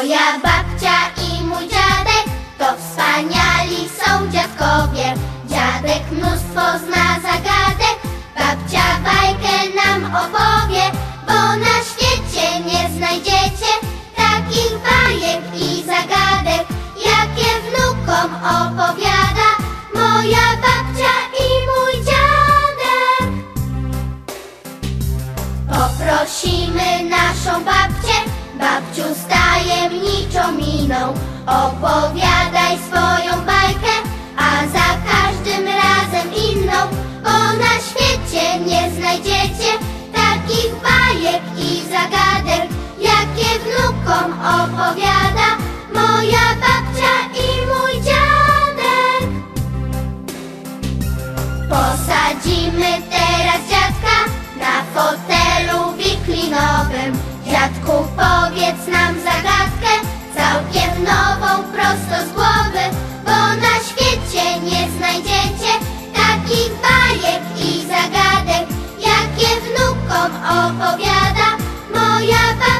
Moja babcia i mój dziadek to wspaniali są dziadkowie. Dziadek mnóstwo zna zagadek, babcia bajkę nam opowie, bo na świecie nie znajdziecie takich bajek i zagadek, jakie wnukom opowiada moja babcia i mój dziadek. Poprosimy naszą babcię Opowiadaj swoją bajkę, a za każdym razem inną, bo na świecie nie znajdziecie takich bajek i zagadek, jakie wnukom opowiada moja babcia i mój dziadek. Posadzimy te prosto z głowy, bo na świecie nie znajdziecie takich bajek i zagadek, jakie wnukom opowiada moja babcia.